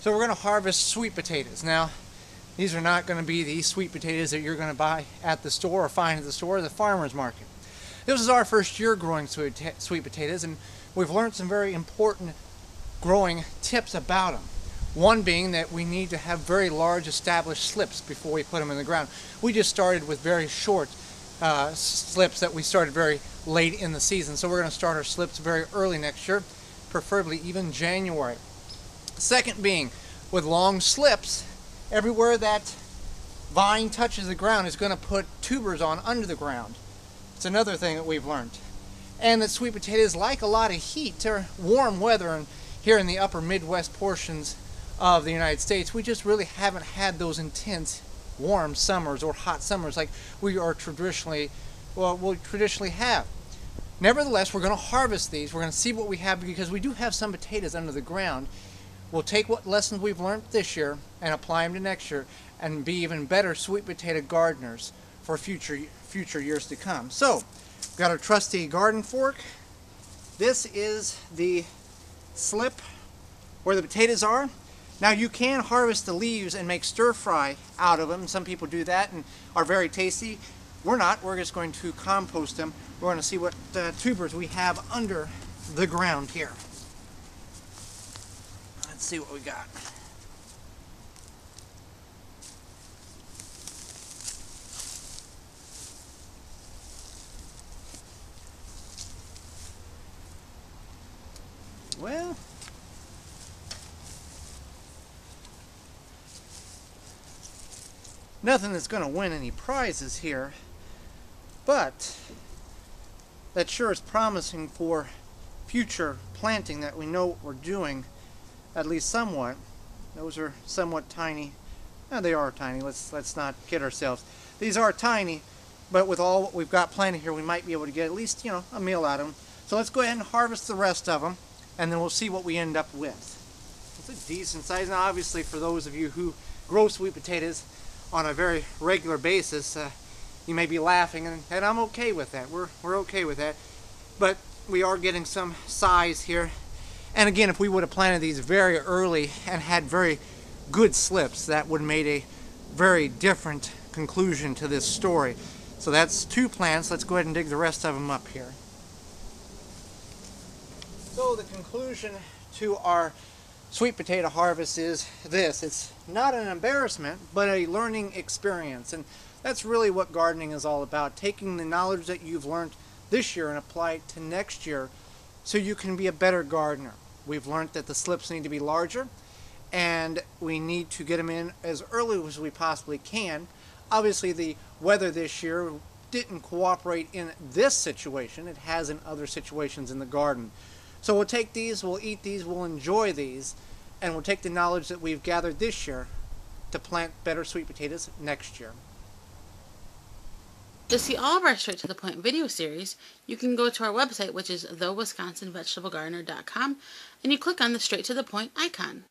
So we're going to harvest sweet potatoes. Now, these are not going to be the sweet potatoes that you're going to buy at the store or find at the store or the farmer's market. This is our first year growing sweet, sweet potatoes and we've learned some very important growing tips about them. One being that we need to have very large established slips before we put them in the ground. We just started with very short uh, slips that we started very late in the season. So we're going to start our slips very early next year, preferably even January. Second being, with long slips, everywhere that vine touches the ground is going to put tubers on under the ground. It's another thing that we've learned. And that sweet potatoes like a lot of heat or warm weather and here in the upper Midwest portions of the United States, we just really haven't had those intense warm summers or hot summers like we are traditionally, well, we traditionally have. Nevertheless, we're going to harvest these. We're going to see what we have because we do have some potatoes under the ground. We'll take what lessons we've learned this year and apply them to next year and be even better sweet potato gardeners for future future years to come. So, got our trusty garden fork. This is the slip where the potatoes are. Now you can harvest the leaves and make stir fry out of them. Some people do that and are very tasty. We're not. We're just going to compost them. We're going to see what uh, tubers we have under the ground here. Let's see what we got. Well, nothing that's going to win any prizes here, but that sure is promising for future planting that we know what we're doing, at least somewhat. Those are somewhat tiny. No, they are tiny. Let's let's not kid ourselves. These are tiny, but with all what we've got planted here, we might be able to get at least you know a meal out of them. So let's go ahead and harvest the rest of them, and then we'll see what we end up with. It's a decent size. Now, obviously, for those of you who grow sweet potatoes, on a very regular basis, uh, you may be laughing, and, and I'm okay with that. We're, we're okay with that. But we are getting some size here. And again, if we would have planted these very early and had very good slips, that would have made a very different conclusion to this story. So that's two plants. Let's go ahead and dig the rest of them up here. So the conclusion to our sweet potato harvest is this. It's not an embarrassment, but a learning experience. And that's really what gardening is all about. Taking the knowledge that you've learned this year and apply it to next year so you can be a better gardener. We've learned that the slips need to be larger and we need to get them in as early as we possibly can. Obviously the weather this year didn't cooperate in this situation. It has in other situations in the garden. So we'll take these, we'll eat these, we'll enjoy these, and we'll take the knowledge that we've gathered this year to plant better sweet potatoes next year. To see all of our Straight to the Point video series, you can go to our website, which is thewisconsinvegetablegardener.com, and you click on the Straight to the Point icon.